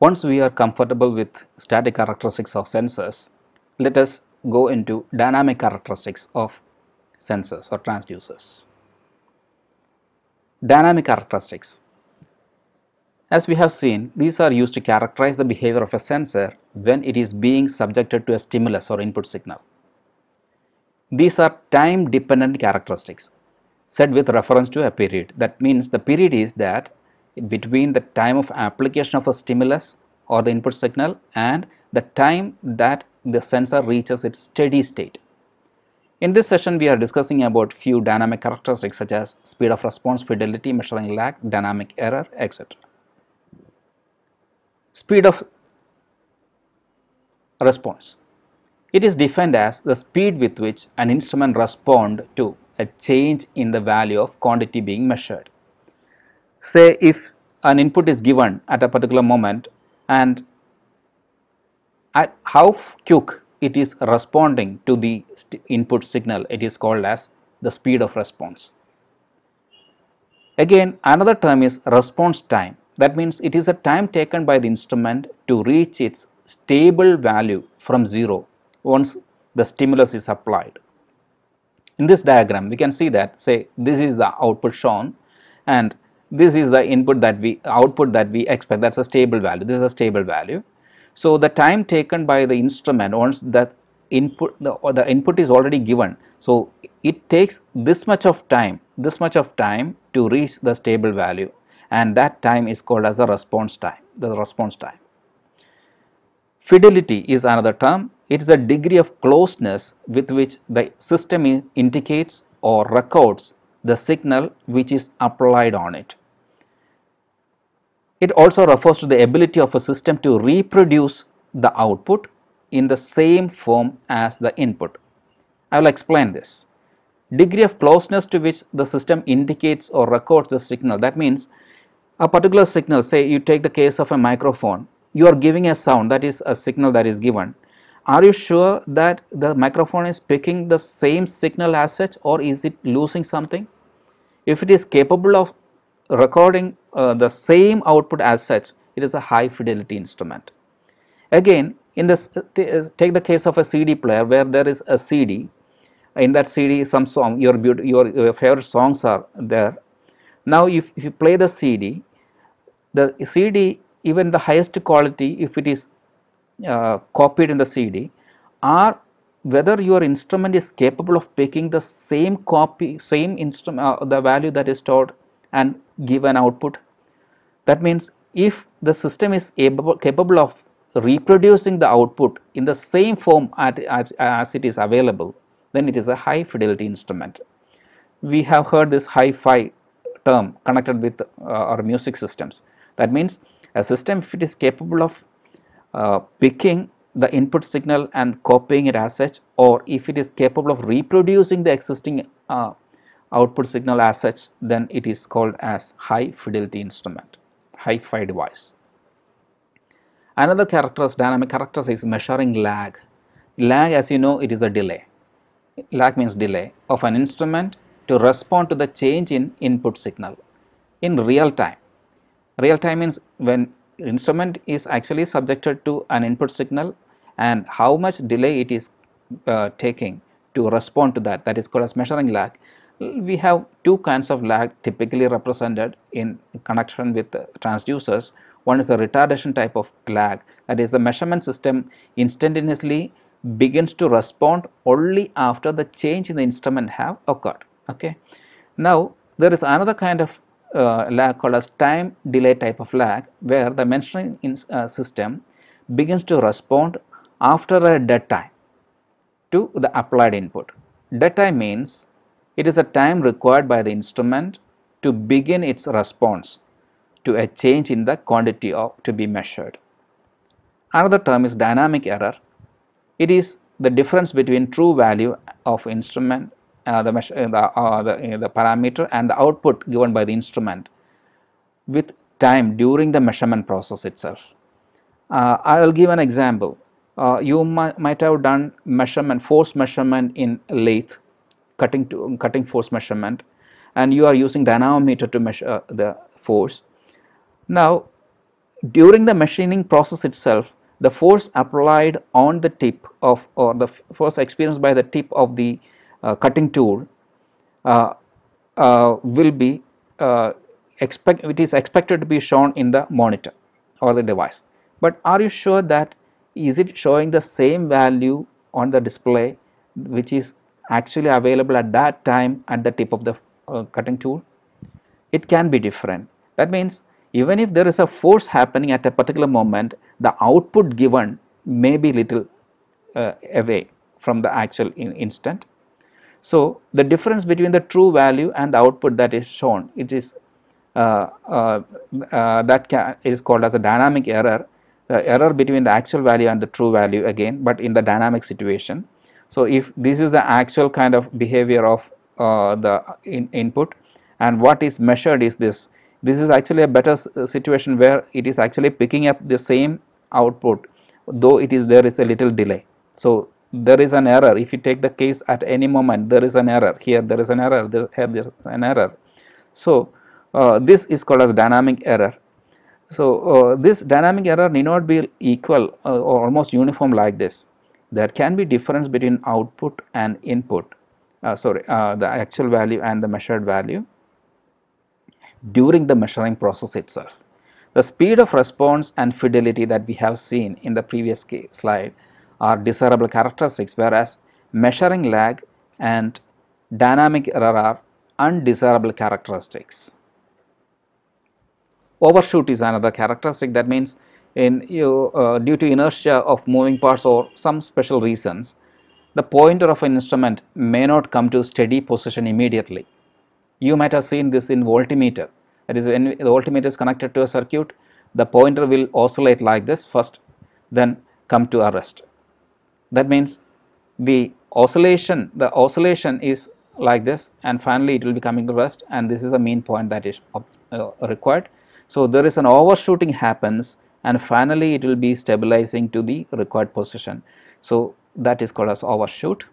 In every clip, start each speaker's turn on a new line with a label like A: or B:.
A: Once we are comfortable with static characteristics of sensors, let us go into dynamic characteristics of sensors or transducers. Dynamic characteristics. As we have seen, these are used to characterize the behavior of a sensor when it is being subjected to a stimulus or input signal. These are time dependent characteristics said with reference to a period. That means the period is that between the time of application of a stimulus or the input signal and the time that the sensor reaches its steady state. In this session, we are discussing about few dynamic characteristics such as speed of response, fidelity, measuring lag, dynamic error, etc. Speed of response. It is defined as the speed with which an instrument responds to a change in the value of quantity being measured. Say if an input is given at a particular moment and at how quick it is responding to the input signal it is called as the speed of response. Again another term is response time that means it is a time taken by the instrument to reach its stable value from 0 once the stimulus is applied. In this diagram we can see that say this is the output shown and this is the input that we output that we expect that is a stable value this is a stable value. So, the time taken by the instrument once that input the, the input is already given. So, it takes this much of time this much of time to reach the stable value and that time is called as a response time the response time. Fidelity is another term it is a degree of closeness with which the system indicates or records the signal which is applied on it. It also refers to the ability of a system to reproduce the output in the same form as the input. I will explain this. Degree of closeness to which the system indicates or records the signal that means a particular signal say you take the case of a microphone you are giving a sound that is a signal that is given are you sure that the microphone is picking the same signal as such or is it losing something if it is capable of recording uh, the same output as such it is a high fidelity instrument. Again in this uh, uh, take the case of a cd player where there is a cd in that cd some song your your, your favorite songs are there. Now if, if you play the cd the cd even the highest quality if it is uh, copied in the cd or whether your instrument is capable of picking the same copy same instrument uh, the value that is stored and give an output. That means if the system is able, capable of reproducing the output in the same form at, as, as it is available then it is a high fidelity instrument. We have heard this hi-fi term connected with uh, our music systems. That means a system if it is capable of uh, picking the input signal and copying it as such or if it is capable of reproducing the existing uh, output signal as such then it is called as high fidelity instrument hi-fi device. Another characteristic dynamic characteristic is measuring lag. Lag as you know it is a delay. Lag means delay of an instrument to respond to the change in input signal in real time. Real time means when instrument is actually subjected to an input signal and how much delay it is uh, taking to respond to that that is called as measuring lag we have two kinds of lag typically represented in connection with transducers. One is a retardation type of lag that is the measurement system instantaneously begins to respond only after the change in the instrument have occurred. Okay. Now there is another kind of uh, lag called as time delay type of lag where the measuring uh, system begins to respond after a dead time to the applied input. Dead time means it is a time required by the instrument to begin its response to a change in the quantity of to be measured. Another term is dynamic error. It is the difference between true value of instrument, uh, the, measure, uh, the, uh, the, uh, the parameter and the output given by the instrument with time during the measurement process itself. Uh, I will give an example. Uh, you might, might have done measurement, force measurement in lathe cutting to cutting force measurement and you are using dynamometer to measure the force. Now during the machining process itself the force applied on the tip of or the force experienced by the tip of the uh, cutting tool uh, uh, will be uh, expect it is expected to be shown in the monitor or the device but are you sure that is it showing the same value on the display which is actually available at that time at the tip of the uh, cutting tool it can be different. That means even if there is a force happening at a particular moment the output given may be little uh, away from the actual in instant. So the difference between the true value and the output that is shown it is uh, uh, uh that is called as a dynamic error. The error between the actual value and the true value again but in the dynamic situation so if this is the actual kind of behavior of uh, the in input and what is measured is this this is actually a better uh, situation where it is actually picking up the same output though it is there is a little delay. So, there is an error if you take the case at any moment there is an error here there is an error there, here there is an error. So, uh, this is called as dynamic error. So, uh, this dynamic error need not be equal uh, or almost uniform like this. There can be difference between output and input uh, sorry uh, the actual value and the measured value during the measuring process itself. The speed of response and fidelity that we have seen in the previous slide are desirable characteristics whereas measuring lag and dynamic error are undesirable characteristics. Overshoot is another characteristic that means in you uh, due to inertia of moving parts or some special reasons the pointer of an instrument may not come to steady position immediately you might have seen this in voltmeter. That is when the voltmeter is connected to a circuit, the pointer will oscillate like this first, then come to a rest. That means the oscillation, the oscillation is like this and finally it will be coming to rest and this is the mean point that is uh, required. So, there is an overshooting happens and finally it will be stabilizing to the required position. So, that is called as overshoot.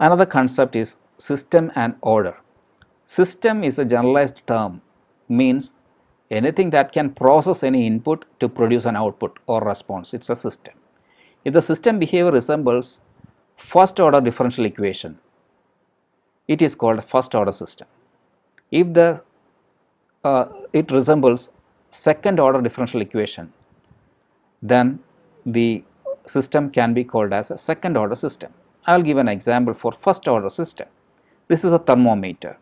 A: Another concept is system and order. System is a generalized term means anything that can process any input to produce an output or response it is a system. If the system behavior resembles first order differential equation it is called first order system. If the uh, it resembles second order differential equation then the system can be called as a second order system. I will give an example for first order system. This is a thermometer.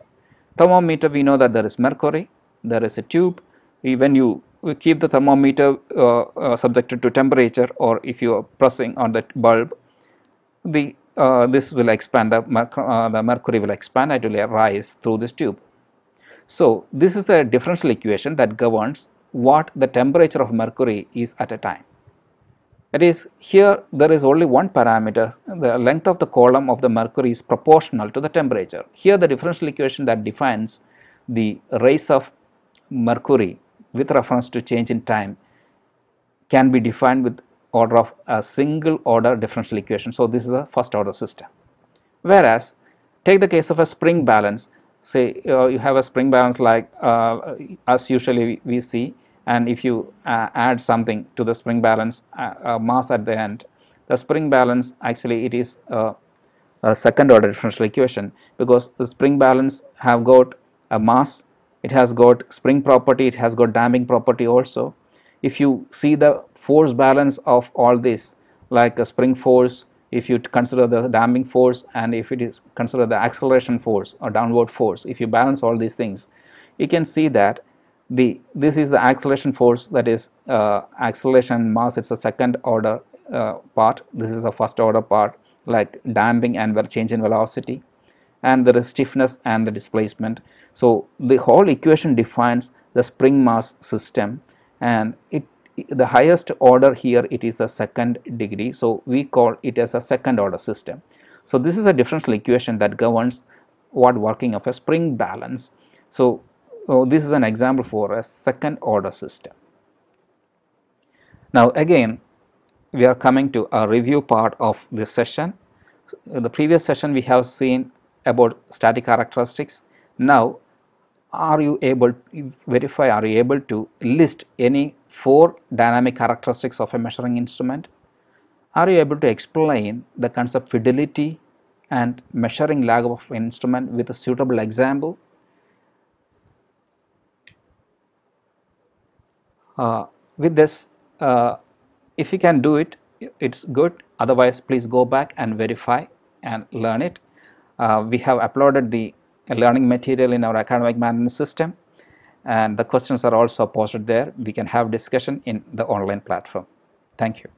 A: Thermometer we know that there is mercury, there is a tube. When you keep the thermometer uh, uh, subjected to temperature or if you are pressing on the bulb, the uh, this will expand, the, uh, the mercury will expand and it will rise through this tube. So, this is a differential equation that governs what the temperature of mercury is at a time. That is here there is only one parameter the length of the column of the mercury is proportional to the temperature. Here the differential equation that defines the rise of mercury with reference to change in time can be defined with order of a single order differential equation. So, this is a first order system. Whereas, take the case of a spring balance say uh, you have a spring balance like uh, as usually we see. And if you uh, add something to the spring balance uh, uh, mass at the end the spring balance actually it is a, a, second order differential equation. Because the spring balance have got a mass it has got spring property it has got damping property also. If you see the force balance of all this like a spring force if you consider the damping force and if it is consider the acceleration force or downward force if you balance all these things you can see that the this is the acceleration force that is uh, acceleration mass. It's a second order uh, part. This is a first order part like damping and change in velocity and there is stiffness and the displacement. So the whole equation defines the spring mass system and it the highest order here it is a second degree so we call it as a second order system so this is a differential equation that governs what working of a spring balance so so, this is an example for a second order system. Now again we are coming to a review part of this session. In the previous session we have seen about static characteristics. Now are you able to verify are you able to list any four dynamic characteristics of a measuring instrument. Are you able to explain the concept fidelity and measuring lag of an instrument with a suitable example? Uh, with this uh, if you can do it it's good. Otherwise please go back and verify and learn it. Uh, we have uploaded the learning material in our academic management system and the questions are also posted there. We can have discussion in the online platform. Thank you